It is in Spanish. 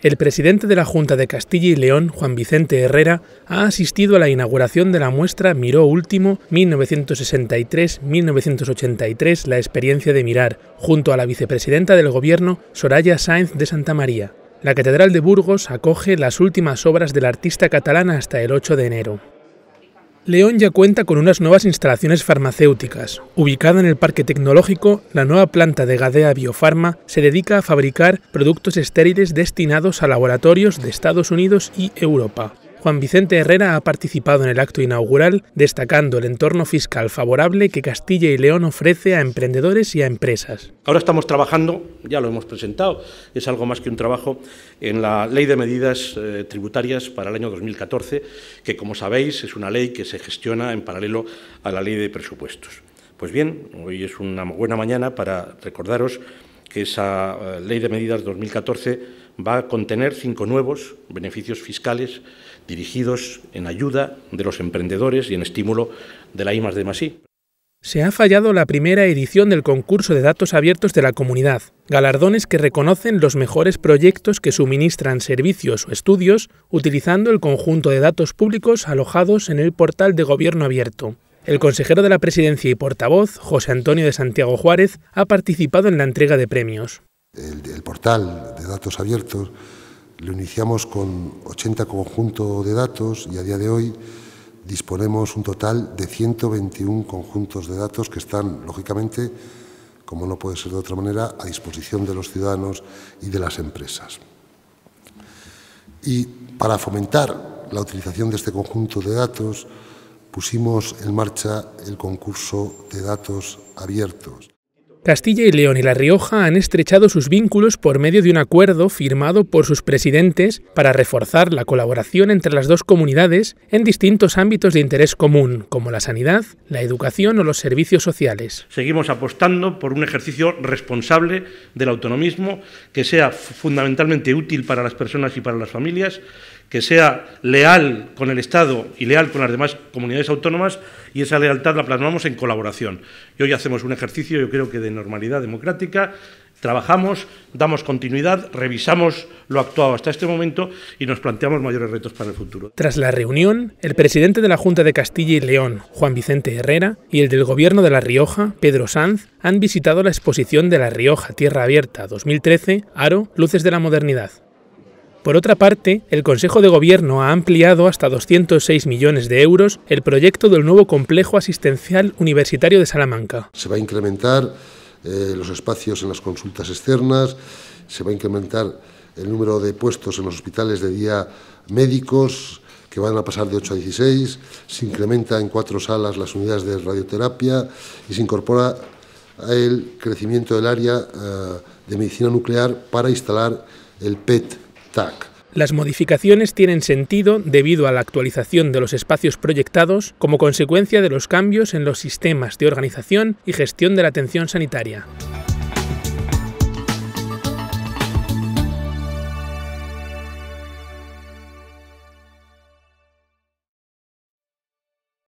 El presidente de la Junta de Castilla y León, Juan Vicente Herrera, ha asistido a la inauguración de la muestra Miró Último 1963-1983, la experiencia de mirar, junto a la vicepresidenta del Gobierno, Soraya Sáenz de Santa María. La Catedral de Burgos acoge las últimas obras del artista catalán hasta el 8 de enero. León ya cuenta con unas nuevas instalaciones farmacéuticas. Ubicada en el Parque Tecnológico, la nueva planta de Gadea Biofarma se dedica a fabricar productos estériles destinados a laboratorios de Estados Unidos y Europa. Juan Vicente Herrera ha participado en el acto inaugural, destacando el entorno fiscal favorable que Castilla y León ofrece a emprendedores y a empresas. Ahora estamos trabajando, ya lo hemos presentado, es algo más que un trabajo en la Ley de Medidas eh, Tributarias para el año 2014, que como sabéis es una ley que se gestiona en paralelo a la Ley de Presupuestos. Pues bien, hoy es una buena mañana para recordaros que esa eh, Ley de Medidas 2014 va a contener cinco nuevos beneficios fiscales dirigidos en ayuda de los emprendedores y en estímulo de la I de. Se ha fallado la primera edición del concurso de datos abiertos de la comunidad, galardones que reconocen los mejores proyectos que suministran servicios o estudios utilizando el conjunto de datos públicos alojados en el portal de Gobierno Abierto. El consejero de la Presidencia y portavoz, José Antonio de Santiago Juárez, ha participado en la entrega de premios. El, portal de datos abiertos lo iniciamos con 80 conjuntos de datos y a día de hoy disponemos un total de 121 conjuntos de datos que están, lógicamente, como no puede ser de otra manera, a disposición de los ciudadanos y de las empresas. Y para fomentar la utilización de este conjunto de datos, pusimos en marcha el concurso de datos abiertos. Castilla y León y La Rioja han estrechado sus vínculos por medio de un acuerdo firmado por sus presidentes para reforzar la colaboración entre las dos comunidades en distintos ámbitos de interés común, como la sanidad, la educación o los servicios sociales. Seguimos apostando por un ejercicio responsable del autonomismo que sea fundamentalmente útil para las personas y para las familias que sea leal con el Estado y leal con las demás comunidades autónomas y esa lealtad la plasmamos en colaboración. Hoy hacemos un ejercicio, yo creo que de normalidad democrática, trabajamos, damos continuidad, revisamos lo actuado hasta este momento y nos planteamos mayores retos para el futuro. Tras la reunión, el presidente de la Junta de Castilla y León, Juan Vicente Herrera, y el del Gobierno de La Rioja, Pedro Sanz, han visitado la exposición de La Rioja Tierra Abierta 2013, Aro, Luces de la Modernidad. Por otra parte, el Consejo de Gobierno ha ampliado hasta 206 millones de euros el proyecto del nuevo complejo asistencial universitario de Salamanca. Se va a incrementar eh, los espacios en las consultas externas, se va a incrementar el número de puestos en los hospitales de día médicos, que van a pasar de 8 a 16, se incrementa en cuatro salas las unidades de radioterapia y se incorpora el crecimiento del área eh, de medicina nuclear para instalar el PET las modificaciones tienen sentido debido a la actualización de los espacios proyectados como consecuencia de los cambios en los sistemas de organización y gestión de la atención sanitaria.